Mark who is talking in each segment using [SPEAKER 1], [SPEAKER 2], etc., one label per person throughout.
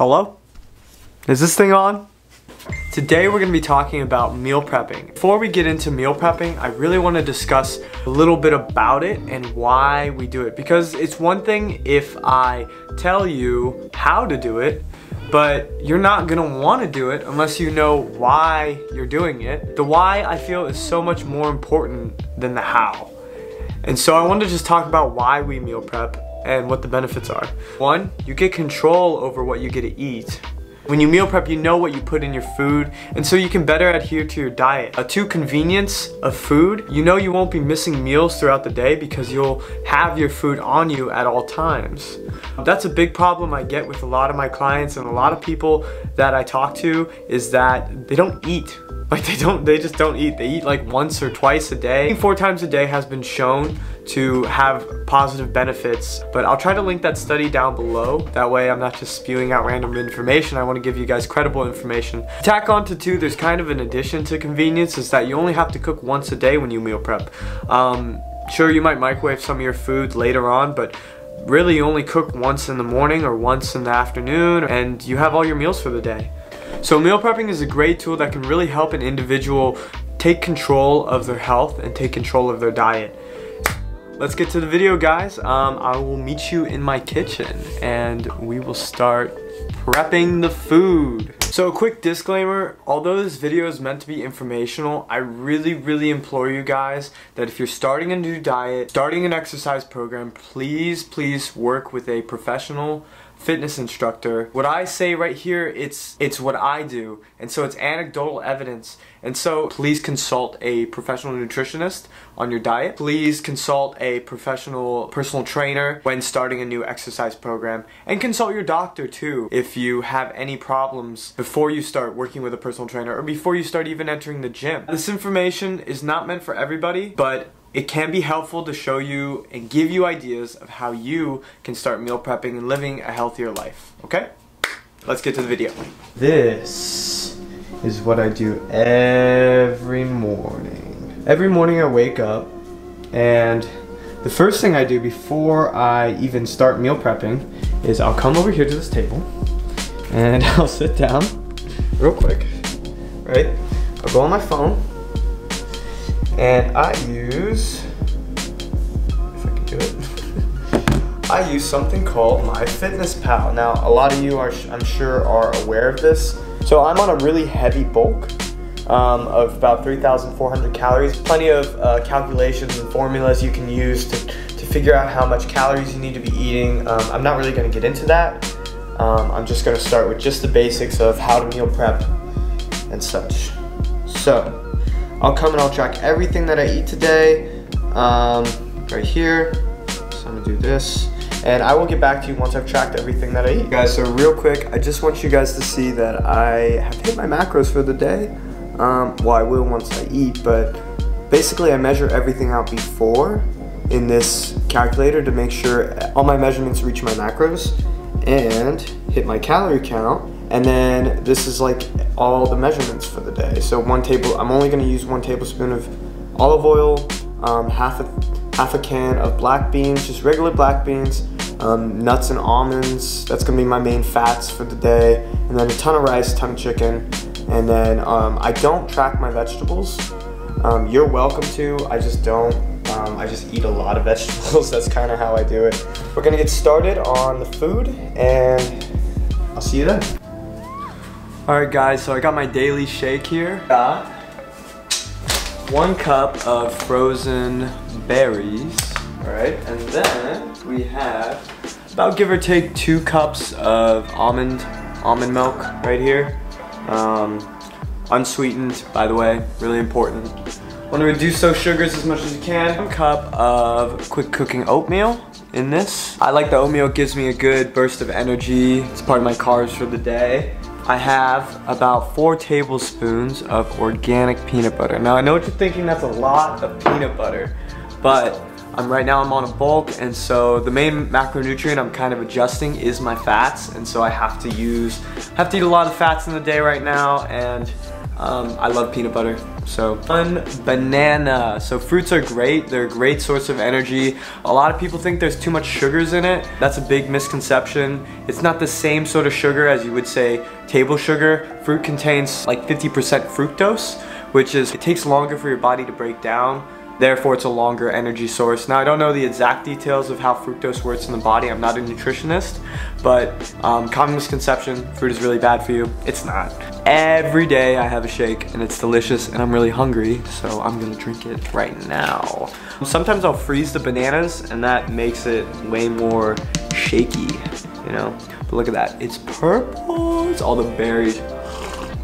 [SPEAKER 1] Hello? Is this thing on? Today we're going to be talking about meal prepping. Before we get into meal prepping, I really want to discuss a little bit about it and why we do it. Because it's one thing if I tell you how to do it, but you're not gonna want to do it unless you know why you're doing it. The why I feel is so much more important than the how. And so I want to just talk about why we meal prep and what the benefits are. One, you get control over what you get to eat. When you meal prep, you know what you put in your food, and so you can better adhere to your diet. A two, convenience of food. You know you won't be missing meals throughout the day because you'll have your food on you at all times. That's a big problem I get with a lot of my clients and a lot of people that I talk to is that they don't eat like they don't, they just don't eat. They eat like once or twice a day. Four times a day has been shown to have positive benefits, but I'll try to link that study down below. That way I'm not just spewing out random information. I want to give you guys credible information. Tack on to two, there's kind of an addition to convenience is that you only have to cook once a day when you meal prep. Um, sure, you might microwave some of your food later on, but really you only cook once in the morning or once in the afternoon and you have all your meals for the day. So meal prepping is a great tool that can really help an individual take control of their health and take control of their diet. Let's get to the video guys. Um, I will meet you in my kitchen and we will start prepping the food. So a quick disclaimer, although this video is meant to be informational, I really, really implore you guys that if you're starting a new diet, starting an exercise program, please, please work with a professional fitness instructor. What I say right here, it's it's what I do. And so it's anecdotal evidence. And so please consult a professional nutritionist on your diet. Please consult a professional personal trainer when starting a new exercise program. And consult your doctor too if you have any problems before you start working with a personal trainer or before you start even entering the gym. This information is not meant for everybody, but it can be helpful to show you and give you ideas of how you can start meal prepping and living a healthier life, okay? Let's get to the video. This is what I do every morning. Every morning I wake up and the first thing I do before I even start meal prepping is I'll come over here to this table and I'll sit down real quick, right? I'll go on my phone and I use, if I can do it, I use something called MyFitnessPal. Now, a lot of you are, I'm sure, are aware of this. So I'm on a really heavy bulk um, of about 3,400 calories. Plenty of uh, calculations and formulas you can use to, to figure out how much calories you need to be eating. Um, I'm not really gonna get into that. Um, I'm just gonna start with just the basics of how to meal prep and such. So, I'll come and I'll track everything that I eat today um, right here. So I'm gonna do this. And I will get back to you once I've tracked everything that I eat. Guys, so real quick, I just want you guys to see that I have hit my macros for the day. Um, well, I will once I eat, but basically I measure everything out before in this calculator to make sure all my measurements reach my macros and hit my calorie count and then this is like all the measurements for the day. So one table, I'm only gonna use one tablespoon of olive oil, um, half, a, half a can of black beans, just regular black beans, um, nuts and almonds, that's gonna be my main fats for the day, and then a ton of rice, ton of chicken, and then um, I don't track my vegetables. Um, you're welcome to, I just don't. Um, I just eat a lot of vegetables, that's kind of how I do it. We're gonna get started on the food, and I'll see you then. Alright guys, so I got my daily shake here. Got one cup of frozen berries. Alright, and then we have about give or take two cups of almond almond milk right here. Um, unsweetened, by the way, really important. Want to reduce those sugars as much as you can. One cup of quick cooking oatmeal in this. I like the oatmeal, it gives me a good burst of energy. It's part of my carbs for the day. I have about four tablespoons of organic peanut butter. Now I know what you're thinking, that's a lot of peanut butter, but I'm right now I'm on a bulk and so the main macronutrient I'm kind of adjusting is my fats and so I have to use, have to eat a lot of fats in the day right now and Um, I love peanut butter. So, one banana. So fruits are great. They're a great source of energy. A lot of people think there's too much sugars in it. That's a big misconception. It's not the same sort of sugar as you would say table sugar. Fruit contains like 50% fructose, which is, it takes longer for your body to break down Therefore, it's a longer energy source. Now, I don't know the exact details of how fructose works in the body. I'm not a nutritionist, but um, common misconception, fruit is really bad for you. It's not. Every day I have a shake and it's delicious and I'm really hungry, so I'm gonna drink it right now. Sometimes I'll freeze the bananas and that makes it way more shaky, you know? But look at that, it's purple. It's all the berries.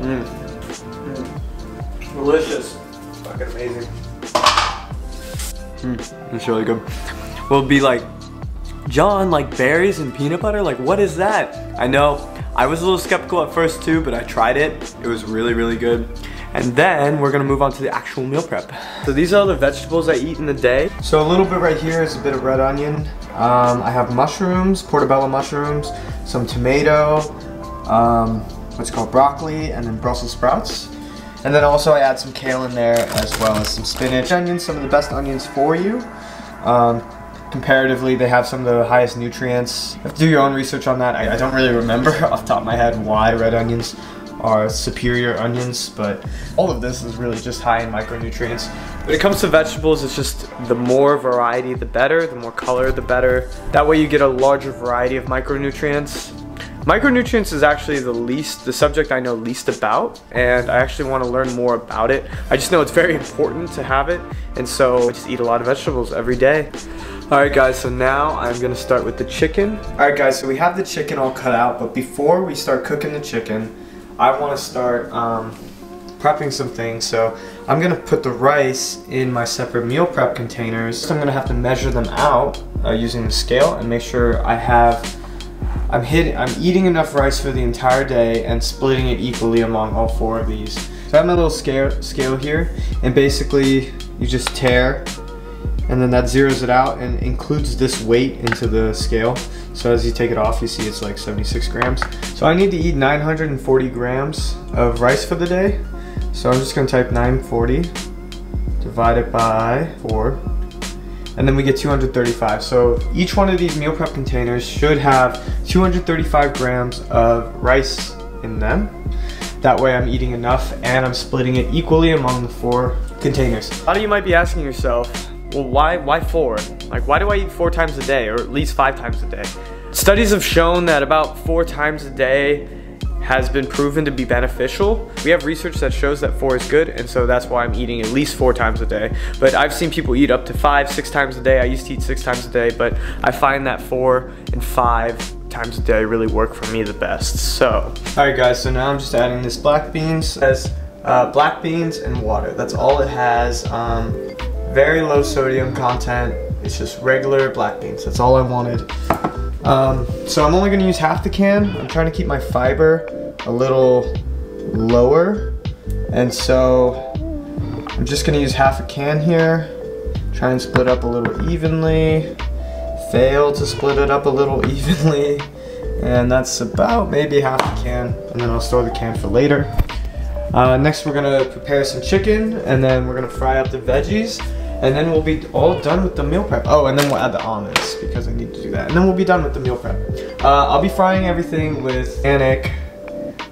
[SPEAKER 1] Mmm. Mm. Delicious. Fucking amazing. Mm, it's really good. We'll be like, John, like berries and peanut butter? Like, what is that? I know, I was a little skeptical at first too, but I tried it. It was really, really good. And then we're gonna move on to the actual meal prep. So these are the vegetables I eat in the day. So a little bit right here is a bit of red onion. Um, I have mushrooms, portobello mushrooms, some tomato, um, what's called broccoli, and then Brussels sprouts. And then also I add some kale in there as well as some spinach. Onions, some of the best onions for you. Um, comparatively, they have some of the highest nutrients. You have to do your own research on that. I, I don't really remember off the top of my head why red onions are superior onions, but all of this is really just high in micronutrients. When it comes to vegetables, it's just the more variety, the better, the more color, the better. That way you get a larger variety of micronutrients. Micronutrients is actually the least, the subject I know least about, and I actually want to learn more about it. I just know it's very important to have it, and so I just eat a lot of vegetables every day. Alright guys, so now I'm gonna start with the chicken. Alright guys, so we have the chicken all cut out, but before we start cooking the chicken, I wanna start um, prepping some things. So I'm gonna put the rice in my separate meal prep containers. So I'm gonna have to measure them out uh, using the scale and make sure I have I'm hitting, I'm eating enough rice for the entire day and splitting it equally among all four of these. So I have my little scale, scale here, and basically you just tare, and then that zeroes it out and includes this weight into the scale. So as you take it off, you see it's like 76 grams. So I need to eat 940 grams of rice for the day. So I'm just gonna type 940 divided by four and then we get 235. So each one of these meal prep containers should have 235 grams of rice in them. That way I'm eating enough and I'm splitting it equally among the four containers. A lot of you might be asking yourself, well, why, why four? Like, why do I eat four times a day or at least five times a day? Studies have shown that about four times a day has been proven to be beneficial. We have research that shows that four is good, and so that's why I'm eating at least four times a day. But I've seen people eat up to five, six times a day. I used to eat six times a day, but I find that four and five times a day really work for me the best, so. All right guys, so now I'm just adding this black beans. as uh, black beans and water. That's all it has. Um, very low sodium content. It's just regular black beans. That's all I wanted. Um, so I'm only gonna use half the can. I'm trying to keep my fiber a little lower. And so I'm just gonna use half a can here. Try and split up a little evenly. Fail to split it up a little evenly. And that's about maybe half a can. And then I'll store the can for later. Uh, next we're gonna prepare some chicken and then we're gonna fry up the veggies and then we'll be all done with the meal prep. Oh, and then we'll add the almonds because I need to do that. And then we'll be done with the meal prep. Uh, I'll be frying everything with organic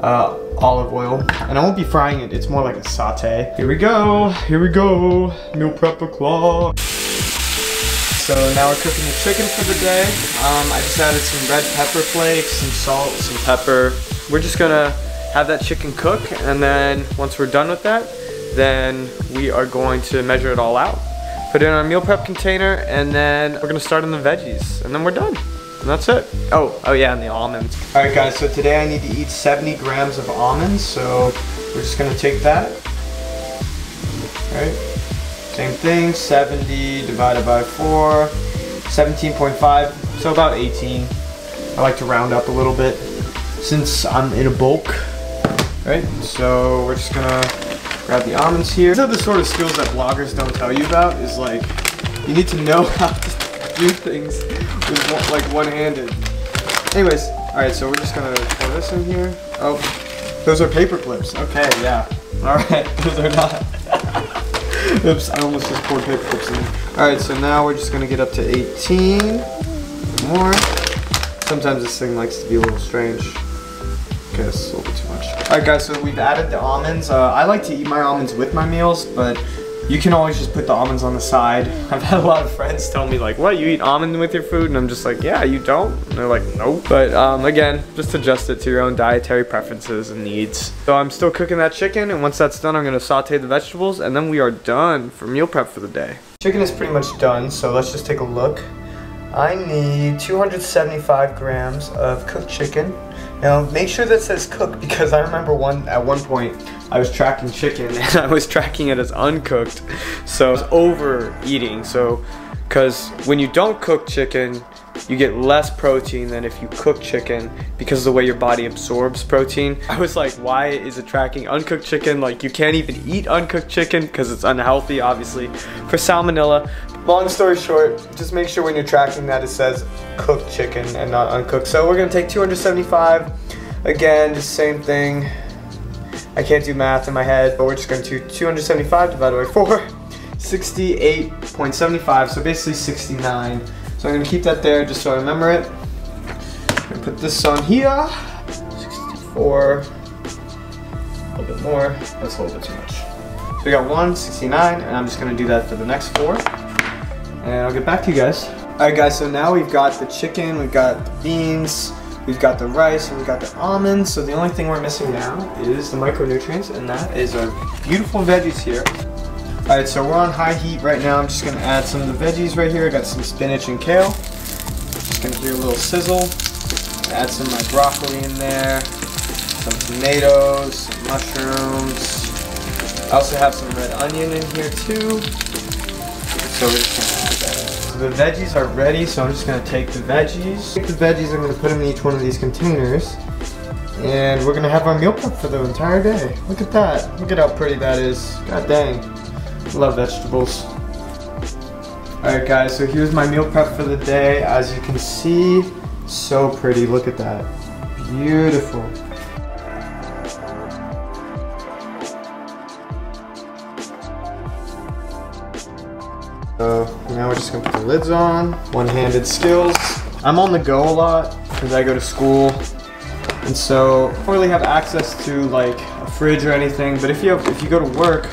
[SPEAKER 1] uh, olive oil. And I won't be frying it, it's more like a saute. Here we go, here we go, meal prep o'clock. So now we're cooking the chicken for the day. Um, I just added some red pepper flakes, some salt, some pepper. We're just gonna have that chicken cook and then once we're done with that, then we are going to measure it all out. Put it in our meal prep container and then we're gonna start on the veggies and then we're done. And that's it. Oh, oh yeah, and the almonds. All right guys, so today I need to eat 70 grams of almonds. So we're just gonna take that. All right, same thing, 70 divided by four, 17.5, so about 18. I like to round up a little bit since I'm in a bulk. All right, so we're just gonna grab the almonds here. These are the sort of skills that bloggers don't tell you about, is like, you need to know how to do things with one, like one-handed. Anyways, all right, so we're just gonna pour this in here. Oh, Those are paper clips. Okay, yeah. All right, those are not. Oops, I almost just poured paper clips in. All right, so now we're just gonna get up to 18. More. Sometimes this thing likes to be a little strange. A little bit too much. All right, guys, so we've added the almonds. Uh, I like to eat my almonds with my meals, but you can always just put the almonds on the side. I've had a lot of friends tell me like, what, you eat almond with your food? And I'm just like, yeah, you don't? And they're like, nope. But um, again, just adjust it to your own dietary preferences and needs. So I'm still cooking that chicken and once that's done, I'm gonna saute the vegetables and then we are done for meal prep for the day. Chicken is pretty much done, so let's just take a look. I need 275 grams of cooked chicken. Now make sure that says cooked because I remember one at one point I was tracking chicken and I was tracking it as uncooked. So I was overeating. So because when you don't cook chicken, you get less protein than if you cook chicken because of the way your body absorbs protein. I was like, why is it tracking uncooked chicken? Like you can't even eat uncooked chicken because it's unhealthy, obviously, for salmonella. Long story short, just make sure when you're tracking that it says cooked chicken and not uncooked. So we're gonna take 275. Again, just same thing. I can't do math in my head, but we're just gonna do 275 divided by four. 68.75, so basically 69. So I'm gonna keep that there just so I remember it. Put this on here. 64, a little bit more, that's a little bit too much. So we got 169, and I'm just gonna do that for the next four and I'll get back to you guys. All right guys, so now we've got the chicken, we've got the beans, we've got the rice, and we've got the almonds. So the only thing we're missing now is the micronutrients, and that is our beautiful veggies here. All right, so we're on high heat right now. I'm just gonna add some of the veggies right here. I got some spinach and kale. Just gonna do a little sizzle. Add some of my broccoli in there, some tomatoes, some mushrooms. I also have some red onion in here too. So we're just gonna. So the veggies are ready, so I'm just gonna take the veggies. Take the veggies, I'm gonna put them in each one of these containers. And we're gonna have our meal prep for the entire day. Look at that. Look at how pretty that is. God dang. Love vegetables. Alright guys, so here's my meal prep for the day. As you can see, so pretty. Look at that. Beautiful. So now we're just gonna put the lids on. One-handed skills. I'm on the go a lot because I go to school. And so I don't really have access to like a fridge or anything, but if you have, if you go to work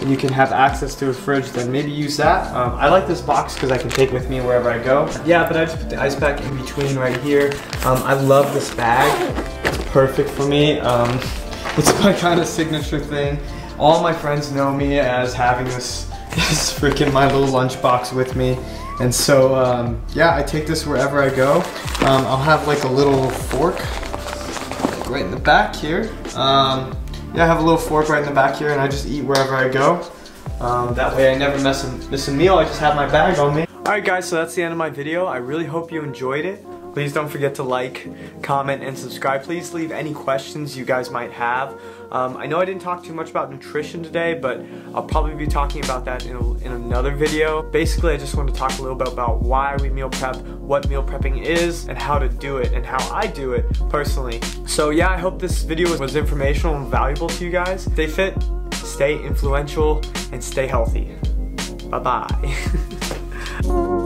[SPEAKER 1] and you can have access to a fridge, then maybe use that. Um, I like this box because I can take with me wherever I go. Yeah, but I just put the ice pack in between right here. Um, I love this bag. It's perfect for me. Um, it's my kind of signature thing. All my friends know me as having this this freaking my little lunchbox with me. And so, um, yeah, I take this wherever I go. Um, I'll have like a little fork right in the back here. Um, yeah, I have a little fork right in the back here and I just eat wherever I go. Um, that way I never miss a, miss a meal, I just have my bag on me. Alright guys, so that's the end of my video. I really hope you enjoyed it. Please don't forget to like, comment, and subscribe. Please leave any questions you guys might have. Um, I know I didn't talk too much about nutrition today, but I'll probably be talking about that in, a, in another video. Basically, I just want to talk a little bit about why we meal prep, what meal prepping is, and how to do it, and how I do it personally. So yeah, I hope this video was informational and valuable to you guys. Stay fit, stay influential, and stay healthy. Bye-bye.